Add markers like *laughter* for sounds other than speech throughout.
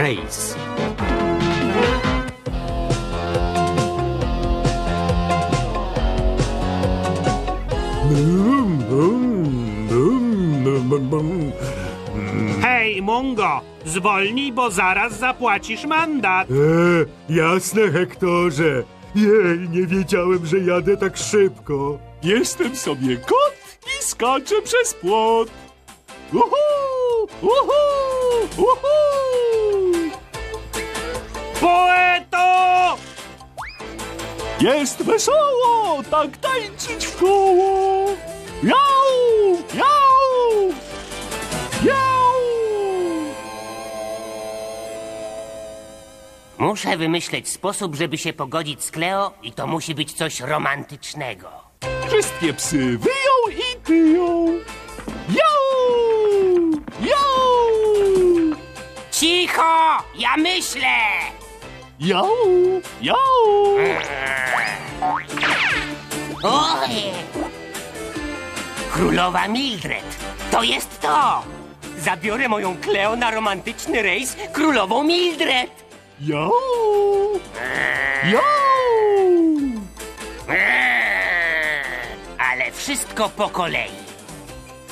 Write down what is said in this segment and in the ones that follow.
rejs. Hej, Mungo, zwolnij, bo zaraz zapłacisz mandat. E, jasne, Hektorze. Jej, nie wiedziałem, że jadę tak szybko. Jestem sobie kot i skaczę przez płot. Uhu! Uhu! Uhu! Poeto! Jest wesoło, tak tańczyć w koło. Jau! Jau! Jau! Muszę wymyśleć sposób, żeby się pogodzić z Kleo i to musi być coś romantycznego. Wszystkie psy wyją i tyją. Jau! Jau! Cicho! Ja myślę! Jau! Jau! Oj! Królowa Mildred! To jest to! Zabiorę moją Kleo na romantyczny rejs królową Mildred! Jau! Jau! Eee, Ale wszystko po kolei.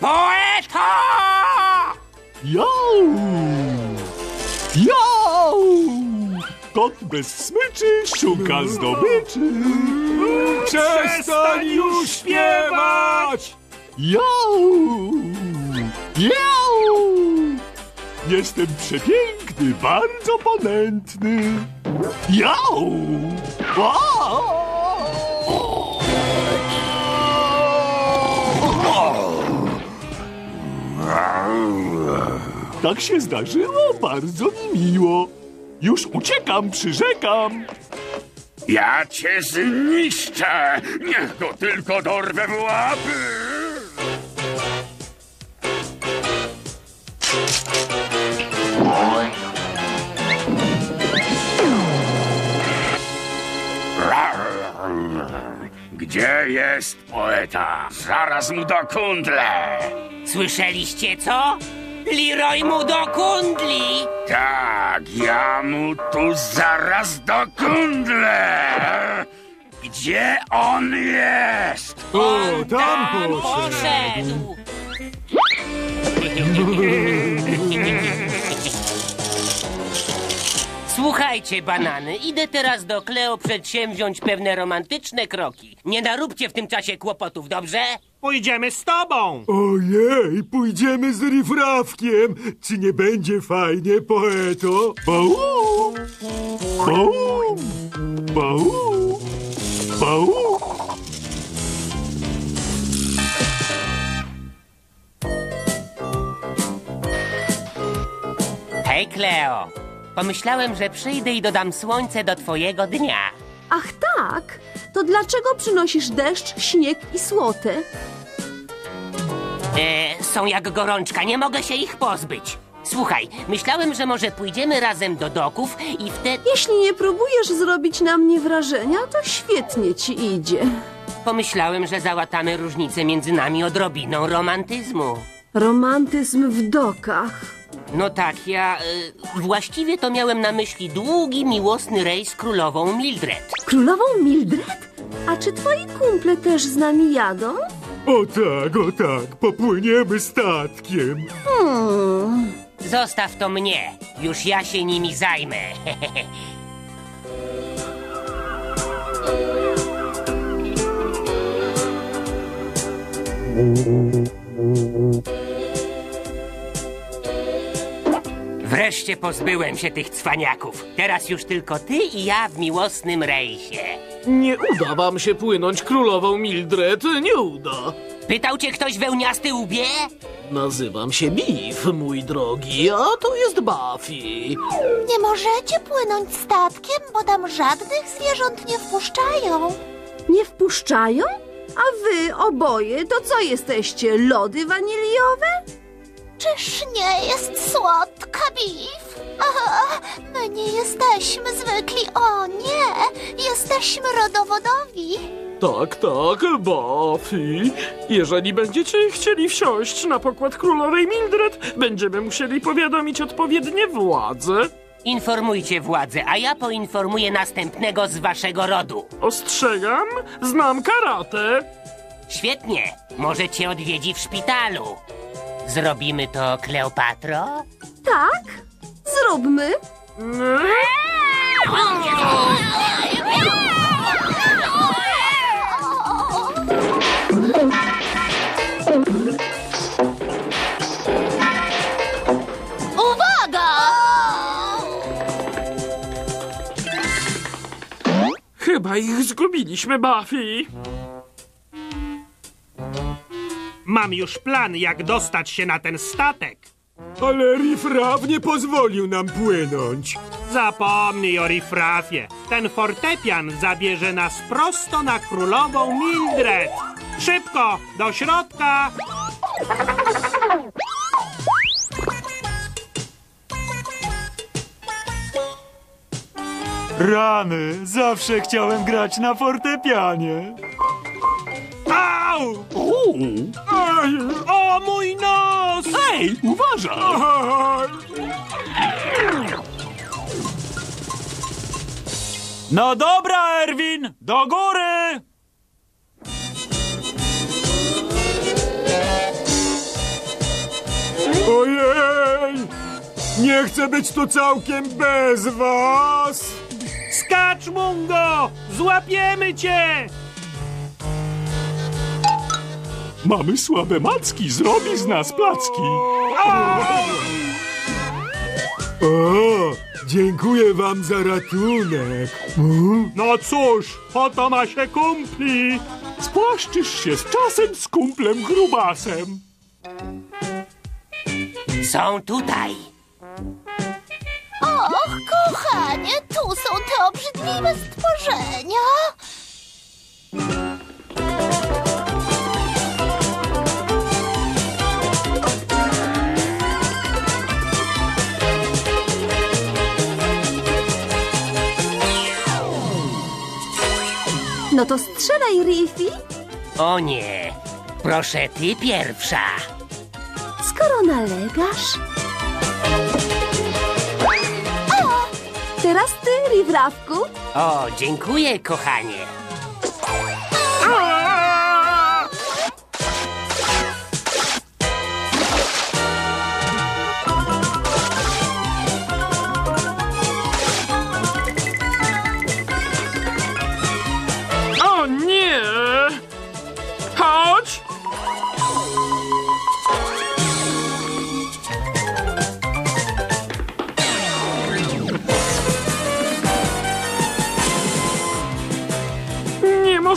Poeto! Jau! Jau! Kot bez smyczy szuka zdobyczy. Przestań już śpiewać! Jau! Jau! Jestem przepiękny, bardzo ponętny. Jau! Tak się zdarzyło, bardzo mi miło. Już uciekam, przyrzekam. Ja cię zniszczę! Niech go tylko dorwę w łapy! Gdzie jest poeta? Zaraz mu dokundlę! Słyszeliście co? Leroy mu do kundli! Tak, ja mu tu zaraz dokundlę! Gdzie on jest? O, tam poszedł! *laughs* Słuchajcie, banany, idę teraz do Kleo przedsięwziąć pewne romantyczne kroki. Nie naróbcie w tym czasie kłopotów, dobrze? Pójdziemy z tobą. Ojej, pójdziemy z rifrawkiem. Czy nie będzie fajnie, poeto? Bau! Bau! Bau! Bau! Hej, Kleo. Pomyślałem, że przyjdę i dodam słońce do twojego dnia. Ach tak? To dlaczego przynosisz deszcz, śnieg i słoty? E, są jak gorączka, nie mogę się ich pozbyć. Słuchaj, myślałem, że może pójdziemy razem do doków i wtedy... Jeśli nie próbujesz zrobić na mnie wrażenia, to świetnie ci idzie. Pomyślałem, że załatamy różnicę między nami odrobiną romantyzmu. Romantyzm w dokach. No tak, ja... Y, właściwie to miałem na myśli długi, miłosny rejs z królową Mildred. Królową Mildred? A czy twoi kumple też z nami jadą? O tak, o tak, popłyniemy statkiem. Zostaw to mnie, już ja się nimi zajmę. *laughs* Wreszcie pozbyłem się tych cwaniaków. Teraz już tylko ty i ja w miłosnym rejsie. Nie uda wam się płynąć królową Mildred, nie uda. Pytał cię ktoś wełniasty łbie? Nazywam się Beef, mój drogi, a to jest Buffy. Nie możecie płynąć statkiem, bo tam żadnych zwierząt nie wpuszczają. Nie wpuszczają? A wy oboje to co jesteście? Lody waniliowe? Czyż nie jest słodka, Biff? My nie jesteśmy zwykli, o nie! Jesteśmy rodowodowi. Tak, tak, Buffy. Jeżeli będziecie chcieli wsiąść na pokład królowej Mildred, będziemy musieli powiadomić odpowiednie władze. Informujcie władzę, a ja poinformuję następnego z waszego rodu. Ostrzegam, znam karate. Świetnie, może cię odwiedzi w szpitalu. Zrobimy to, Kleopatro? Tak? Zróbmy. Uwaga! Chyba ich zgubiliśmy, Buffy. Mam już plan, jak dostać się na ten statek. Ale Rifraf nie pozwolił nam płynąć. Zapomnij o rifrafie. Ten fortepian zabierze nas prosto na królową Mildred. Szybko, do środka! Rany, zawsze chciałem grać na fortepianie. Au! Uuu. Aj, O mój nos! Ej, uważaj! aj. No dobra, Erwin, do góry! Ojej! Nie chcę być tu całkiem bez was! Skacz, Mungo! Złapiemy cię! Mamy słabe macki, zrobi z nas placki. O, dziękuję wam za ratunek. No cóż, po to ma się kumpli. Spłaszczysz się z czasem z kumplem grubasem. Są tutaj. Och, kochanie, tu są te obrzydliwe stworzenia. No to strzelaj, Riffy. O nie, proszę ty pierwsza. Skoro nalegasz. Teraz ty, Rifrafku. O, dziękuję, kochanie.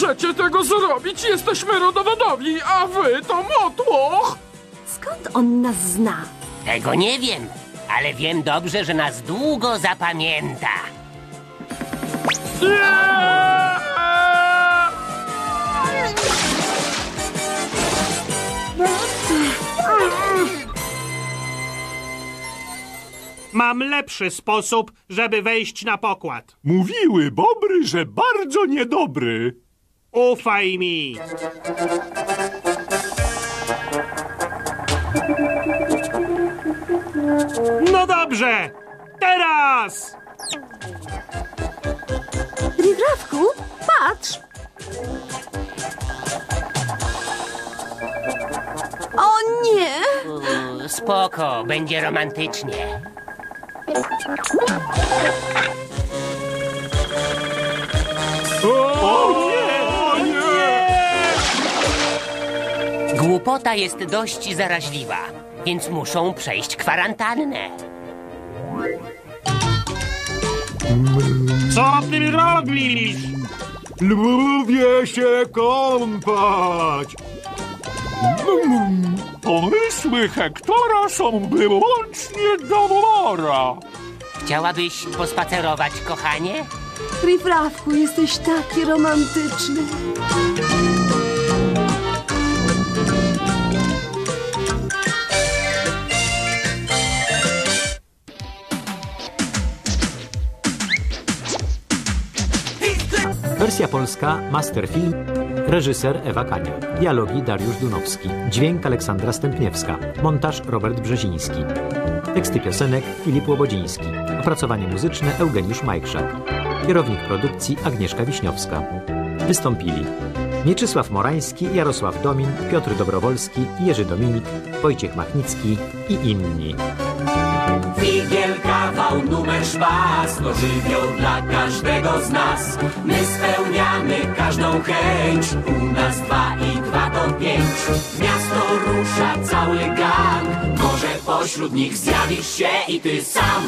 Możecie tego zrobić! Jesteśmy rodowodowi, a wy to motłoch! Skąd on nas zna? Tego nie wiem, ale wiem dobrze, że nas długo zapamięta. Mam lepszy sposób, żeby wejść na pokład. Mówiły bobry, że bardzo niedobry. Ufaj mi. No dobrze, teraz! Rifrafku, patrz. O nie! U, Spoko, będzie romantycznie. Głupota jest dość zaraźliwa, więc muszą przejść kwarantannę. Co ty robisz? Lubię się kąpać. Pomysły Hektora są wyłącznie do wora. Chciałabyś pospacerować, kochanie? Rifrafku, jesteś taki romantyczny. Wersja polska Masterfilm Reżyser Ewa Kania Dialogi Dariusz Dunowski Dźwięk Aleksandra Stępniewska Montaż Robert Brzeziński Teksty piosenek Filip Łobodziński. Opracowanie muzyczne Eugeniusz Majkrzak. Kierownik produkcji Agnieszka Wiśniowska. Wystąpili Mieczysław Morański, Jarosław Domin, Piotr Dobrowolski, Jerzy Dominik, Wojciech Machnicki i inni. Kawał, numer, szpas To żywioł dla każdego z nas. My spełniamy każdą chęć U nas dwa i dwa to pięć. Miasto rusza cały gang Może pośród nich zjawisz się i ty sam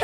*laughs*